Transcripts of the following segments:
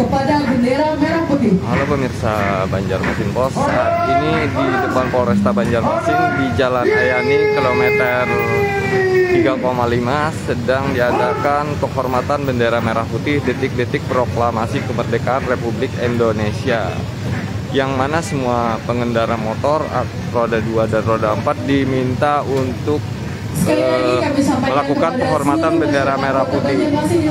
kepada bendera merah putih. Halo pemirsa Banjarmasin Pos, saat ini di depan Polresta Banjarmasin di Jalan Ayani kilometer 3,5 sedang diadakan penghormatan bendera merah putih detik-detik proklamasi kemerdekaan Republik Indonesia yang mana semua pengendara motor roda 2 dan roda 4 diminta untuk Sampaikan melakukan penghormatan bendera merah putih. Kami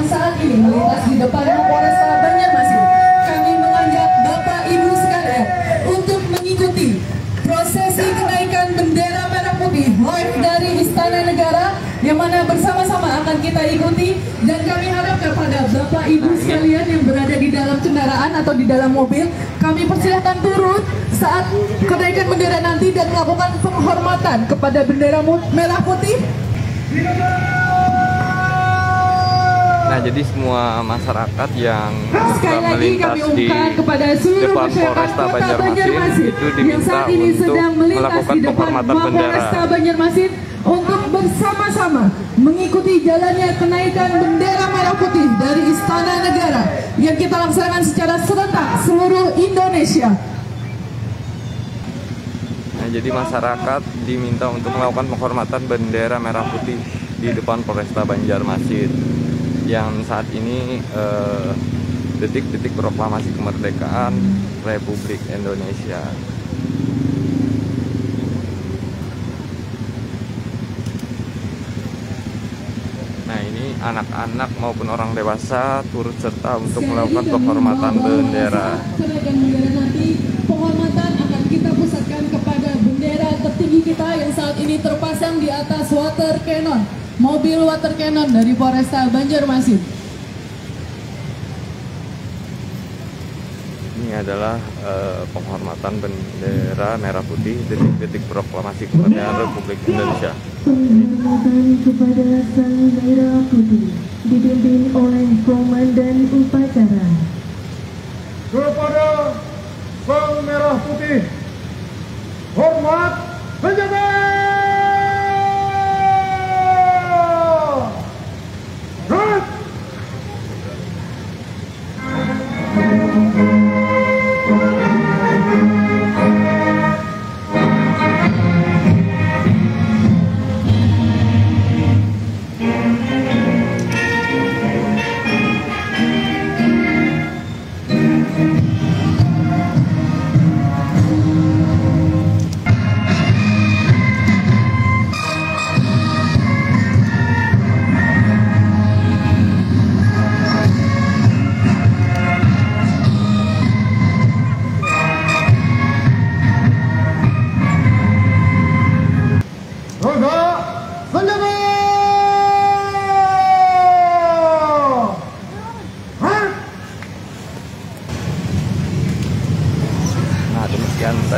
mengajak Bapak Ibu sekalian untuk mengikuti prosesi kenaikan bendera merah putih live dari Istana Negara yang mana bersama-sama akan kita ikuti. Dan kami harap kepada Bapak Ibu sekalian yang berada di dalam kendaraan atau di dalam mobil kami persilahkan turun saat kenaikan bendera nanti dan melakukan penghormatan kepada bendera merah putih Nah, jadi semua masyarakat yang Sekali lagi kami umumkan kepada seluruh depan masyarakat Polresta Kota Banjarmasin itu yang diminta saat ini untuk sedang melakukan di depan penghormatan bendera. Polresta Banjarmasin untuk bersama-sama mengikuti jalannya kenaikan bendera merah putih dari Istana Negara yang kita laksanakan secara serentak seluruh Indonesia. Jadi masyarakat diminta untuk melakukan penghormatan bendera merah putih di depan Polresta Banjarmasin yang saat ini eh, detik-detik proklamasi kemerdekaan Republik Indonesia. Nah ini anak-anak maupun orang dewasa turut serta untuk melakukan penghormatan bendera. Kenaikan bendera nanti penghormatan akan kita pusatkan kepada bendera tertinggi kita yang saat ini terpasang di atas water cannon, mobil water cannon dari Polresta Banjarmasin. Ini adalah eh, penghormatan bendera merah putih detik-detik proklamasi kemerdekaan Republik Indonesia. Penghormatan kepada Sang Merah Putih dipimpin oleh Komandan Upacara. kepada Sang Merah Putih. Hormat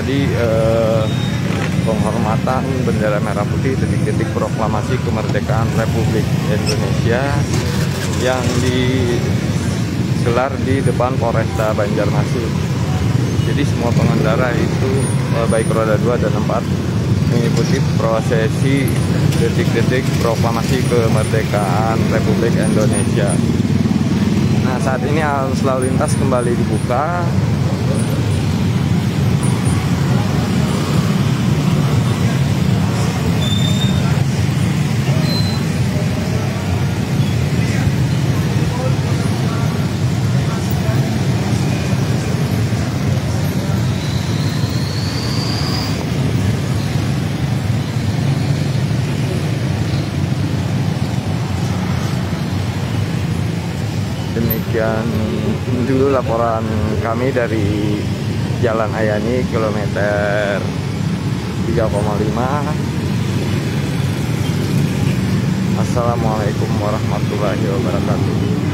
tadi eh, penghormatan bendera merah putih detik-detik proklamasi kemerdekaan Republik Indonesia yang digelar di depan Polresta Banjarmasin. Jadi semua pengendara itu eh, baik roda 2 dan 4 mengikuti prosesi detik-detik proklamasi kemerdekaan Republik Indonesia. Nah saat ini arus lalu lintas kembali dibuka Demikian dulu laporan kami dari Jalan Ayani kilometer 3,5. Assalamualaikum warahmatullahi wabarakatuh.